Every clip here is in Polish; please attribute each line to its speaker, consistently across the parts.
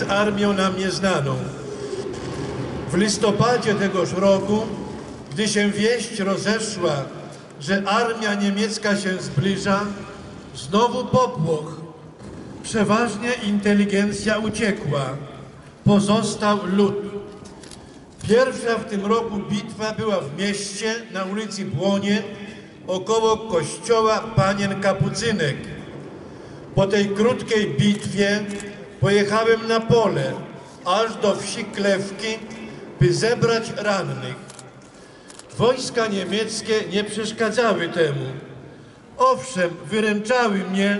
Speaker 1: z armią nam nieznaną. W listopadzie tegoż roku, gdy się wieść rozeszła, że armia niemiecka się zbliża, znowu popłoch. Przeważnie inteligencja uciekła, pozostał lud. Pierwsza w tym roku bitwa była w mieście na ulicy Błonie około kościoła Panien Kapucynek. Po tej krótkiej bitwie pojechałem na pole, aż do wsi Klewki, by zebrać rannych. Wojska niemieckie nie przeszkadzały temu. Owszem, wyręczały mnie,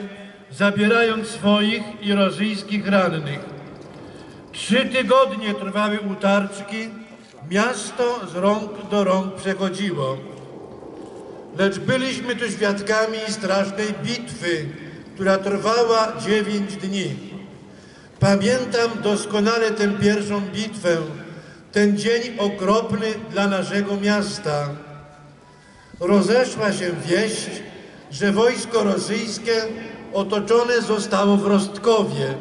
Speaker 1: zabierając swoich i rosyjskich rannych. Trzy tygodnie trwały utarczki, miasto z rąk do rąk przechodziło. Lecz byliśmy tu świadkami strasznej bitwy, która trwała dziewięć dni. Pamiętam doskonale tę pierwszą bitwę, ten dzień okropny dla naszego miasta. Rozeszła się wieść, że wojsko rosyjskie otoczone zostało w Rostkowie.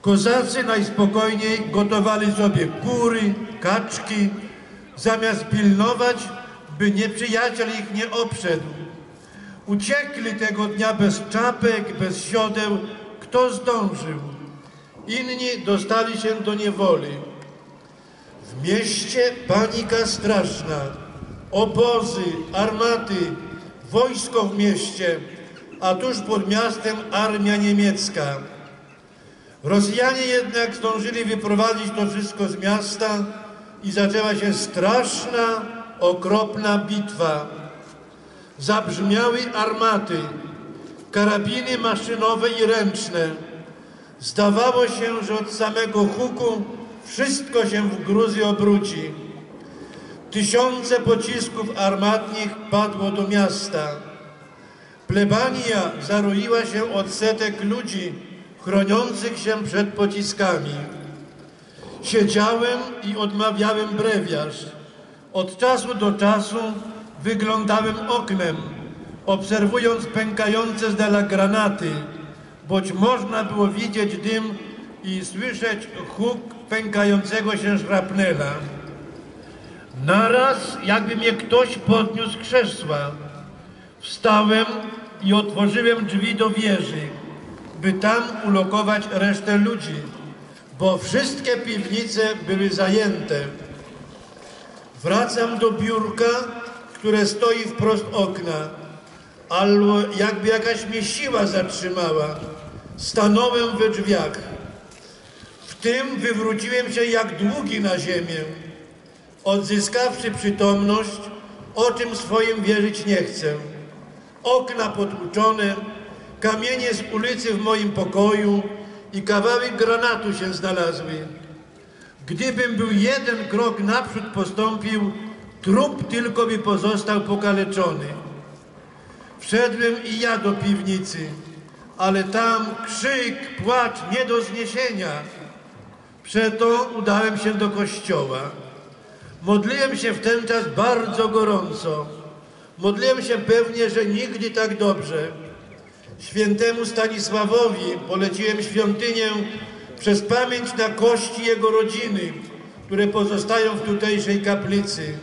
Speaker 1: Kozacy najspokojniej gotowali sobie kury, kaczki, zamiast pilnować, by nieprzyjaciel ich nie obszedł. Uciekli tego dnia bez czapek, bez siodeł, kto zdążył. Inni dostali się do niewoli. W mieście panika straszna, obozy, armaty, wojsko w mieście, a tuż pod miastem armia niemiecka. Rosjanie jednak zdążyli wyprowadzić to wszystko z miasta i zaczęła się straszna, okropna bitwa. Zabrzmiały armaty, karabiny maszynowe i ręczne. Zdawało się, że od samego huku wszystko się w Gruzji obróci. Tysiące pocisków armatnich padło do miasta. Plebania zaroiła się od setek ludzi chroniących się przed pociskami. Siedziałem i odmawiałem brewiarz. Od czasu do czasu wyglądałem oknem, obserwując pękające z dala granaty, boć można było widzieć dym i słyszeć huk pękającego się szrapnela. Naraz jakby mnie ktoś podniósł z krzesła. Wstałem i otworzyłem drzwi do wieży, by tam ulokować resztę ludzi, bo wszystkie piwnice były zajęte. Wracam do biurka, które stoi wprost okna, albo jakby jakaś mnie siła zatrzymała. Stanąłem we drzwiach. W tym wywróciłem się jak długi na ziemię. Odzyskawszy przytomność, o czym swoim wierzyć nie chcę. Okna potłuczone, kamienie z ulicy w moim pokoju i kawałek granatu się znalazły. Gdybym był jeden krok naprzód postąpił, trup tylko by pozostał pokaleczony. Wszedłem i ja do piwnicy, ale tam krzyk, płacz nie do zniesienia. Przeto udałem się do kościoła. Modliłem się w ten czas bardzo gorąco. Modliłem się pewnie, że nigdy tak dobrze. Świętemu Stanisławowi poleciłem świątynię przez pamięć na kości jego rodziny, które pozostają w tutejszej kaplicy.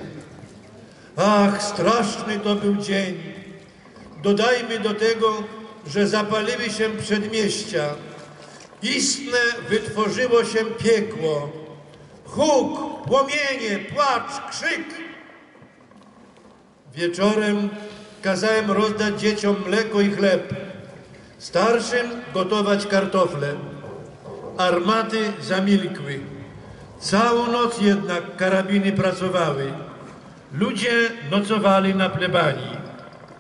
Speaker 1: Ach, straszny to był dzień. Dodajmy do tego, że zapaliły się przedmieścia. Istne wytworzyło się piekło. Huk, płomienie, płacz, krzyk. Wieczorem kazałem rozdać dzieciom mleko i chleb. Starszym gotować kartofle. Armaty zamilkły. Całą noc jednak karabiny pracowały. Ludzie nocowali na plebanii.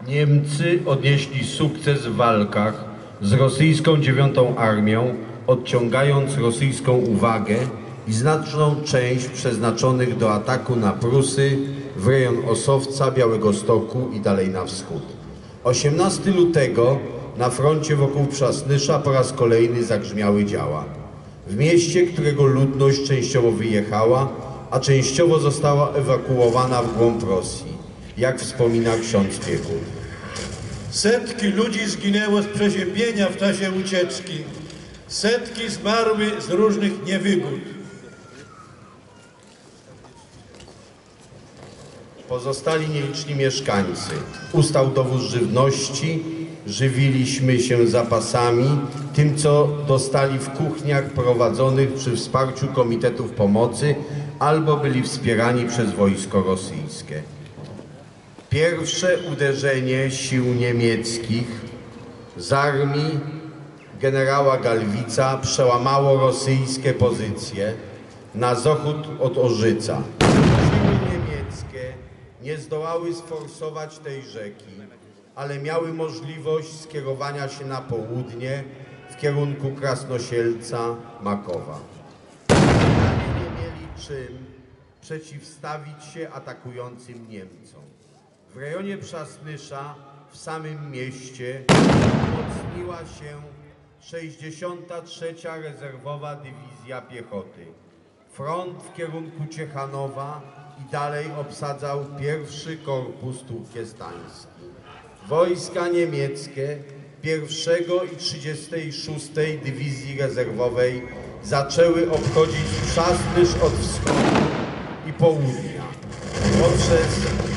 Speaker 2: Niemcy odnieśli sukces w walkach z rosyjską dziewiątą armią, odciągając rosyjską uwagę i znaczną część przeznaczonych do ataku na Prusy w rejon Osowca, Białego Stoku i dalej na wschód. 18 lutego na froncie wokół Przasnysza po raz kolejny zagrzmiały działa. W mieście, którego ludność częściowo wyjechała, a częściowo została ewakuowana w głąb Rosji, jak wspomina ksiądz Piechur.
Speaker 1: Setki ludzi zginęło z przeziębienia w czasie ucieczki. Setki zmarły z różnych niewygód.
Speaker 2: Pozostali nieliczni mieszkańcy. Ustał dowóz żywności, żywiliśmy się zapasami, tym co dostali w kuchniach prowadzonych przy wsparciu komitetów pomocy albo byli wspierani przez wojsko rosyjskie. Pierwsze uderzenie sił niemieckich z armii generała Galwica przełamało rosyjskie pozycje na zachód od Orzyca. Siły niemieckie nie zdołały sforsować tej rzeki, ale miały możliwość skierowania się na południe w kierunku Krasnosielca, Makowa. Nie mieli czym przeciwstawić się atakującym Niemcom. W rejonie Przasnysza, w samym mieście, wzmocniła się 63. Rezerwowa Dywizja Piechoty. Front w kierunku Ciechanowa i dalej obsadzał pierwszy korpus turkestański. Wojska niemieckie 1 i 36 Dywizji Rezerwowej zaczęły obchodzić Przasnysz od wschodu i południa poprzez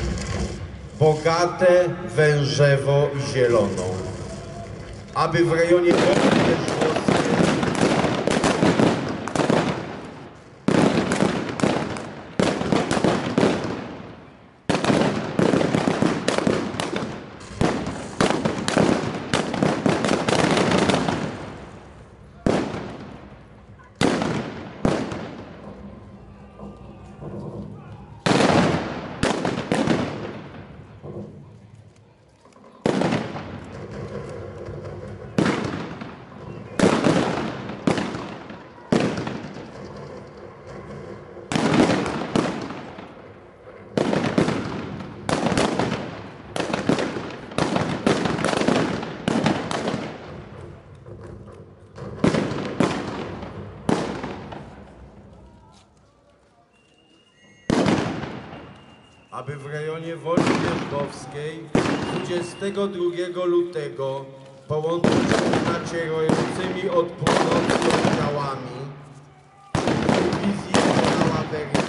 Speaker 2: bogate Wężewo i Zieloną, aby w rejonie Węgrzewskie aby w rejonie Woli Wierzbowskiej 22 lutego połączyć się nacierającymi od północy oddziałami dywizji generała Beryca.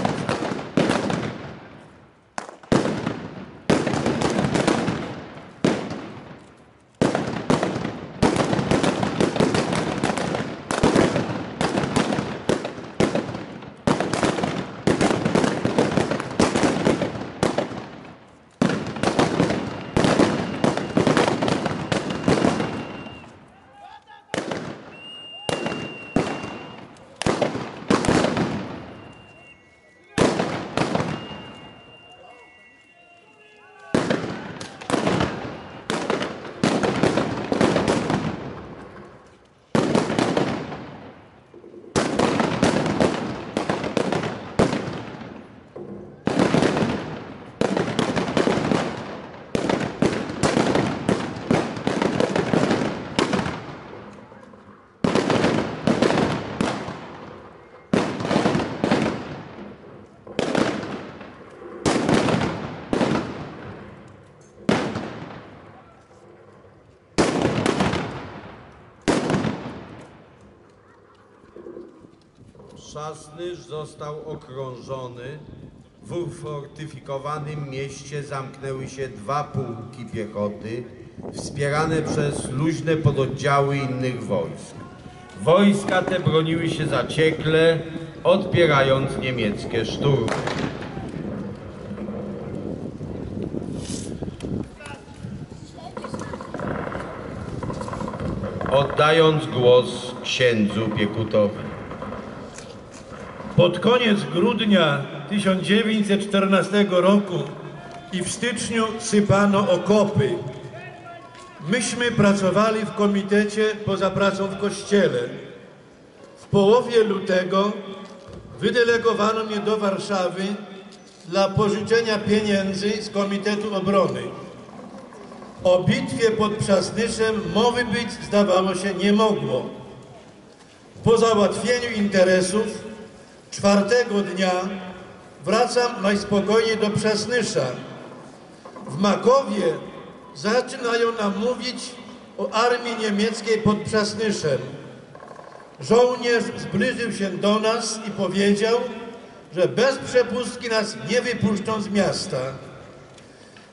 Speaker 2: Trzasnysz został okrążony. W ufortyfikowanym mieście zamknęły się dwa pułki piechoty, wspierane przez luźne pododdziały innych wojsk. Wojska te broniły się zaciekle, odpierając niemieckie szturmy. Oddając głos księdzu Piekutowi.
Speaker 1: Pod koniec grudnia 1914 roku i w styczniu sypano okopy. Myśmy pracowali w komitecie poza pracą w kościele. W połowie lutego wydelegowano mnie do Warszawy dla pożyczenia pieniędzy z Komitetu Obrony. O bitwie pod Przasnyszem mowy być zdawało się nie mogło. Po załatwieniu interesów czwartego dnia wracam najspokojniej do Przasnysza. W Makowie zaczynają nam mówić o armii niemieckiej pod Przasnyszem. żołnierz zbliżył się do nas i powiedział, że bez przepustki nas nie wypuszczą z miasta.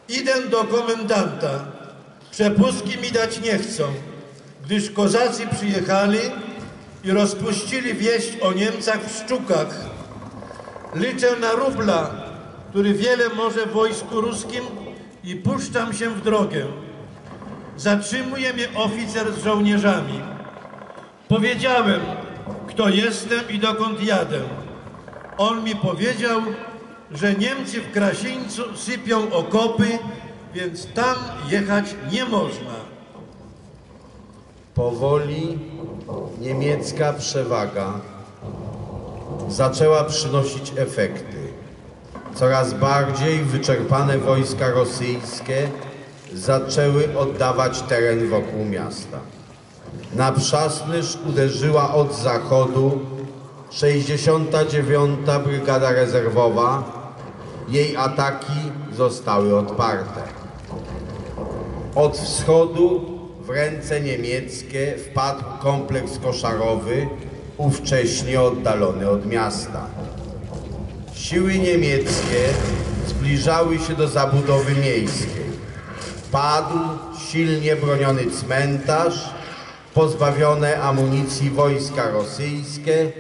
Speaker 1: Idę do komendanta. Przepustki mi dać nie chcą, gdyż kozacy przyjechali i rozpuścili wieść o Niemcach w Szczukach. Liczę na rubla, który wiele może w wojsku ruskim i puszczam się w drogę. Zatrzymuje mnie oficer z żołnierzami. Powiedziałem, kto jestem i dokąd jadę. On mi powiedział, że Niemcy w Krasińcu sypią okopy, więc tam jechać nie można.
Speaker 2: Powoli niemiecka przewaga zaczęła przynosić efekty. Coraz bardziej wyczerpane wojska rosyjskie zaczęły oddawać teren wokół miasta. Na Przasnysz uderzyła od zachodu 69. Brygada Rezerwowa. Jej ataki zostały odparte. Od wschodu w ręce niemieckie wpadł kompleks koszarowy, ówcześnie oddalony od miasta. Siły niemieckie zbliżały się do zabudowy miejskiej. Padł silnie broniony cmentarz, pozbawione amunicji wojska rosyjskie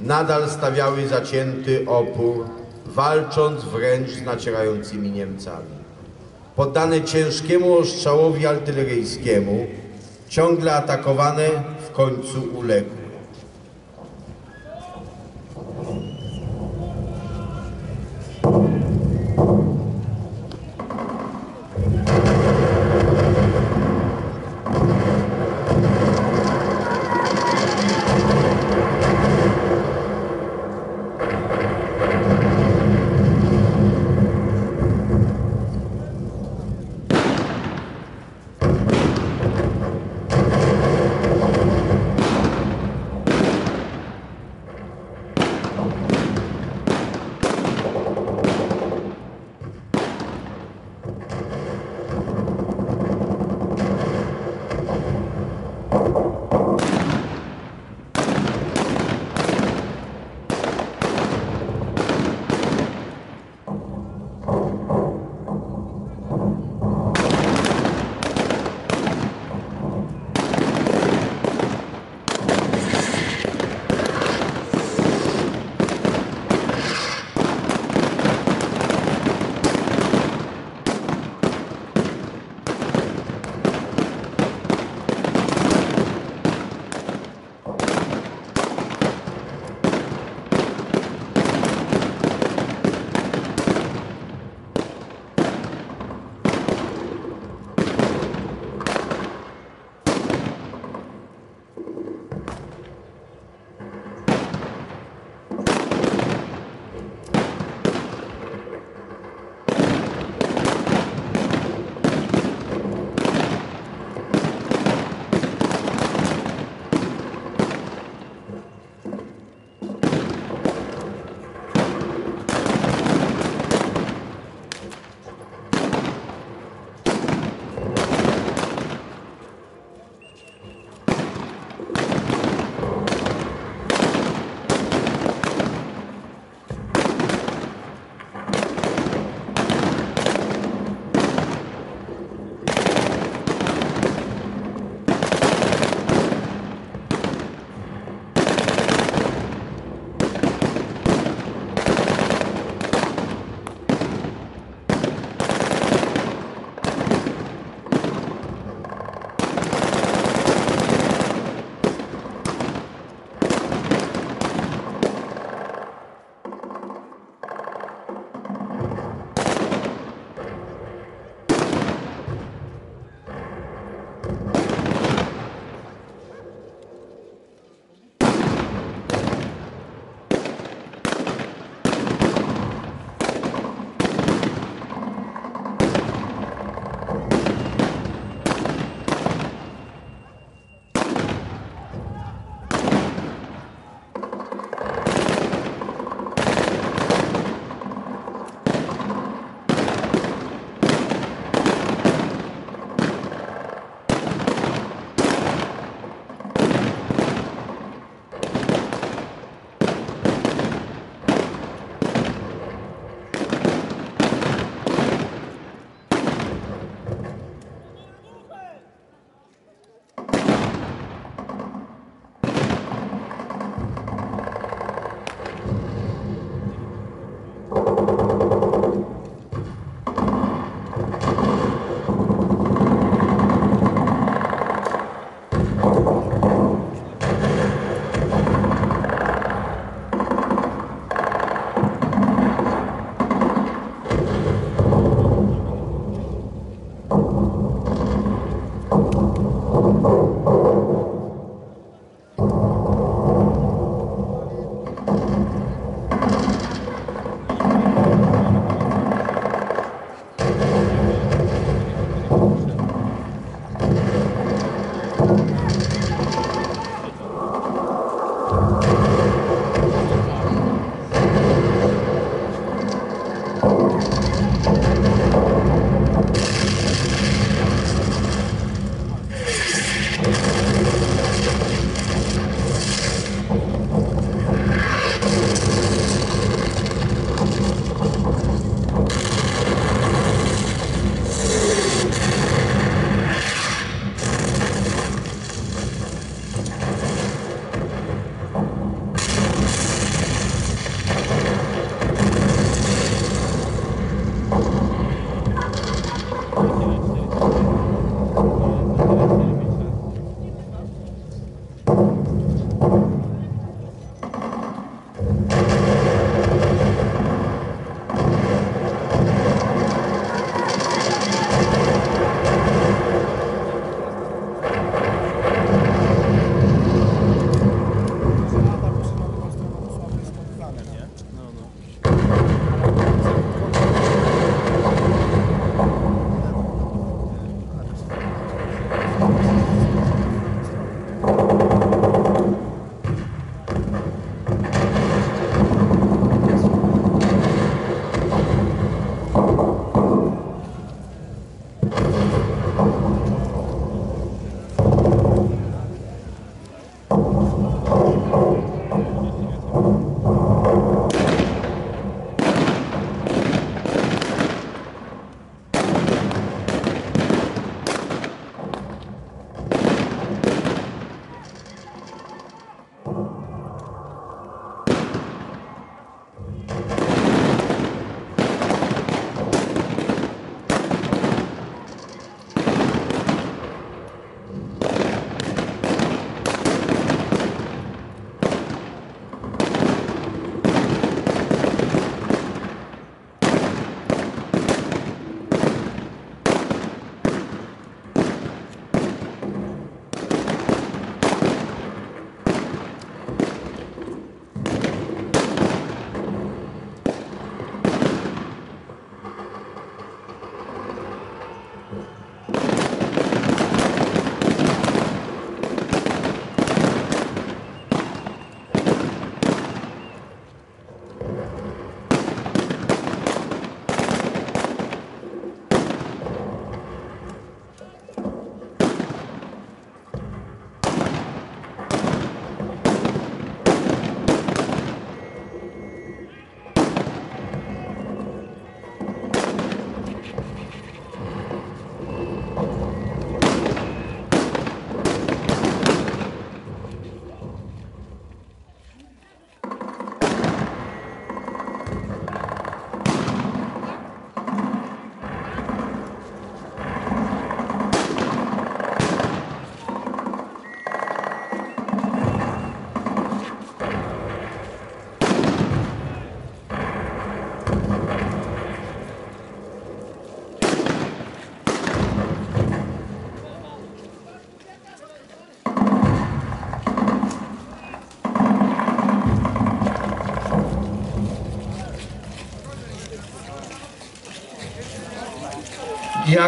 Speaker 2: nadal stawiały zacięty opór, walcząc wręcz z nacierającymi Niemcami poddane ciężkiemu ostrzałowi artyleryjskiemu, ciągle atakowane, w końcu uległy.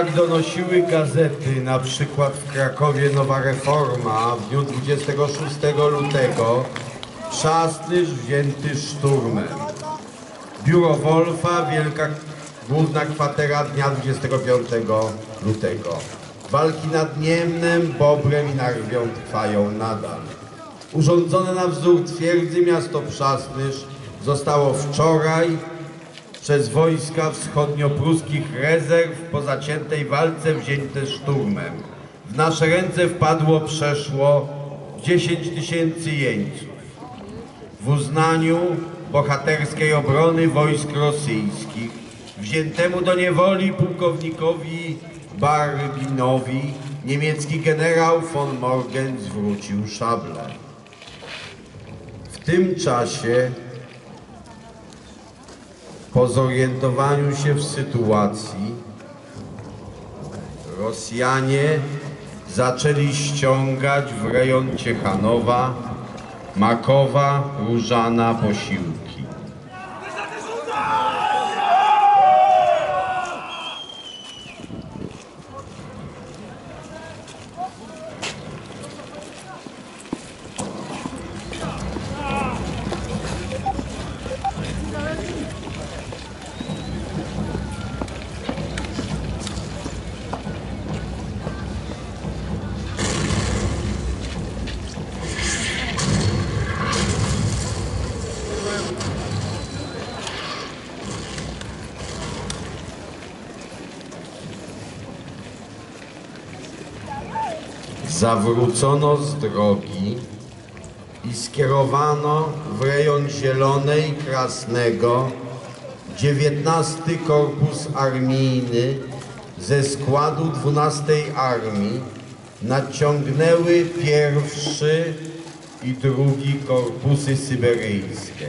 Speaker 2: Jak donosiły gazety, na przykład w Krakowie Nowa Reforma w dniu 26 lutego, Trzasnysz wzięty szturmem. Biuro Wolfa, Wielka Główna Kwatera dnia 25 lutego. Walki nad Niemnem, Bobrem i Narwią trwają nadal. Urządzone na wzór twierdzy miasto Przasnysz zostało wczoraj przez wojska wschodniopruskich rezerw po zaciętej walce wzięte szturmem. W nasze ręce wpadło przeszło 10 tysięcy jeńców. W uznaniu bohaterskiej obrony wojsk rosyjskich wziętemu do niewoli pułkownikowi Barbinowi niemiecki generał von Morgen zwrócił szablę. W tym czasie po zorientowaniu się w sytuacji Rosjanie zaczęli ściągać w rejon Ciechanowa, Makowa, Różana posiłki. Zawrócono z drogi i skierowano w rejon Zielonej Krasnego 19 Korpus Armijny ze składu 12 Armii nadciągnęły pierwszy i drugi korpusy syberyjskie.